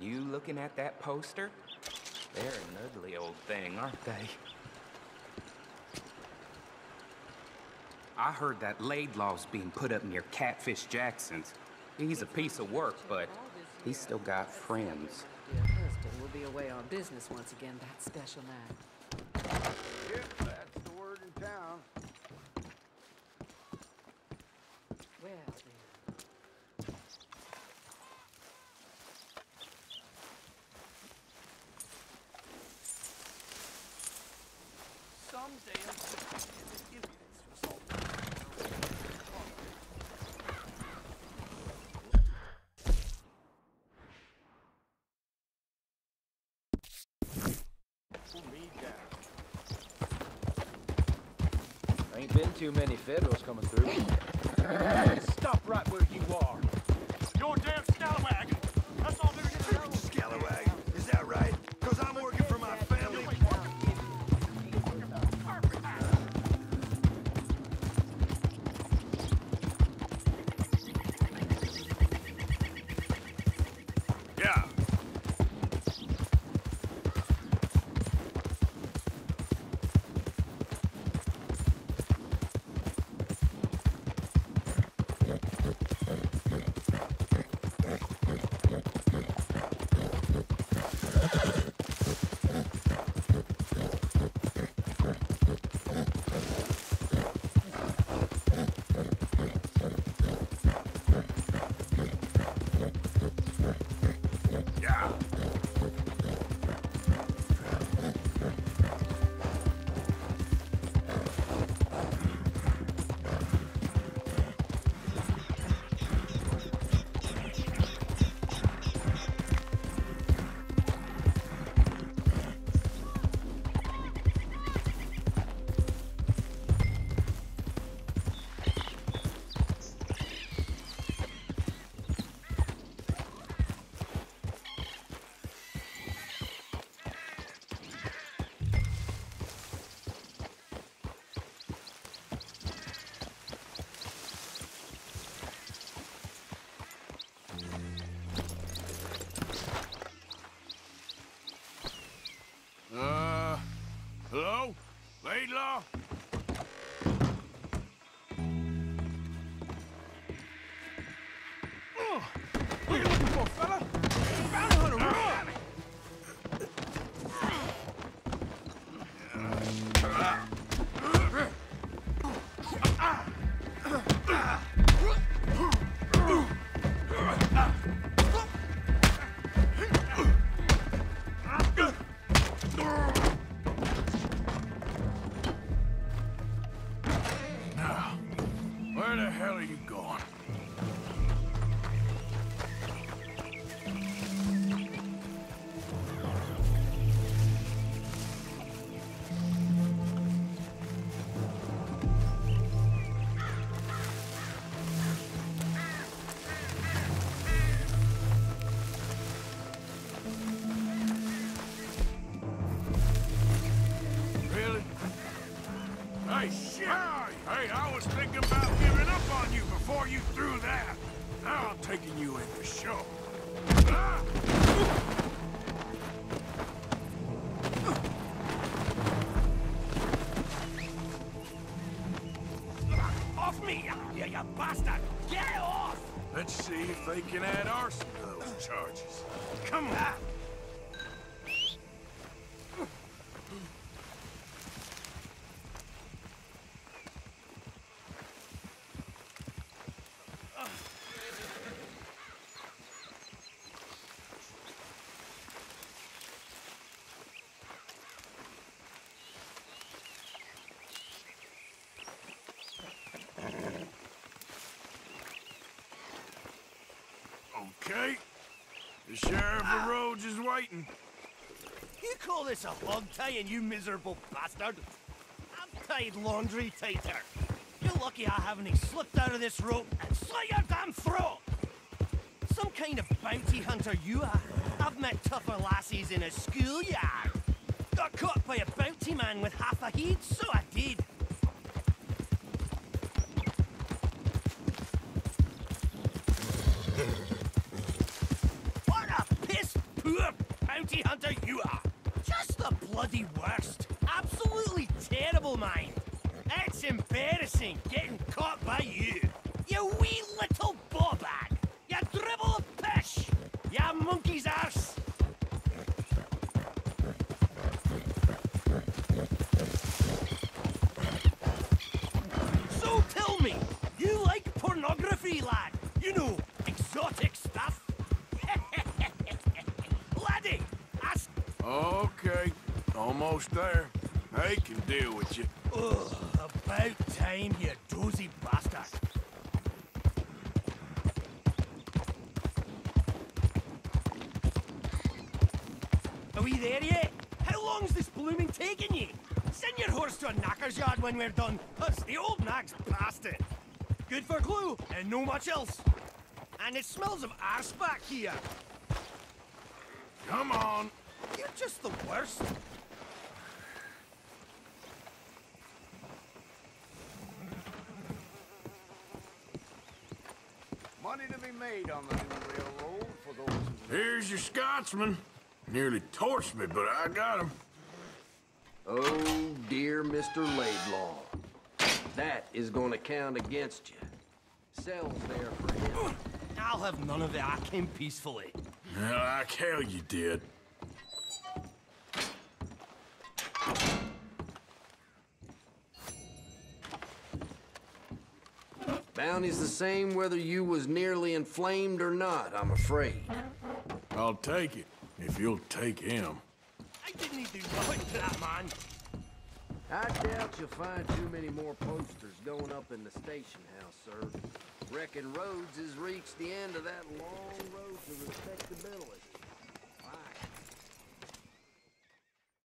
You looking at that poster? They're an ugly old thing, aren't they? I heard that Laidlaw's being put up near Catfish Jackson's. He's a piece of work, but he's still got friends. Your husband will be away on business once again that special night. Yep, that's the word in town. Well, then. Someday I'm gonna give this to us all. Pull me down. Ain't been too many Federals coming through. Stop right where you are. You're damn scalawag. Hey, I was thinking about giving up on you before you threw that. Now I'm taking you in for show. Ah! Off me, you, you bastard! Get off! Let's see if they can add arson to those charges. Come on! Okay. The Sheriff of ah. Rhodes is waiting. You call this a hog tying, you miserable bastard? I've tied laundry tighter. You're lucky I haven't slipped out of this rope and slit your damn throat! Some kind of bounty hunter you are. I've met tougher lassies in a schoolyard. Got caught by a bounty man with half a head, so I did. Hunter you are. Just the bloody worst. Absolutely terrible, mind. It's embarrassing getting caught by you. You wee little bobag. Okay, almost there. I can deal with you. Ugh, about time, you dozy bastard. Are we there yet? How long's this blooming taking you? Send your horse to a knacker's yard when we're done. Us, the old nag's past it. Good for glue, and no much else. And it smells of arse back here. Come on. You're just the worst. Money to be made on the new railroad for those. Here's your Scotsman. Nearly torched me, but I got him. Oh, dear Mr. Laidlaw. That is gonna count against you. Cell's there for him. I'll have none of it. I came peacefully. Yeah, like hell you did. Bounty's the same whether you was nearly inflamed or not, I'm afraid. I'll take it, if you'll take him. I didn't do nothing to that man. I doubt you'll find too many more posters going up in the station house, sir. Reckon Rhodes has reached the end of that long road